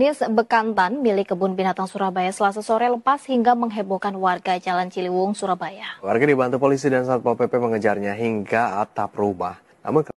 jenis bekantan milik kebun binatang Surabaya selasa sore lepas hingga menghebohkan warga Jalan Ciliwung, Surabaya. Warga dibantu polisi dan Satpol PP mengejarnya hingga atap rumah. Namun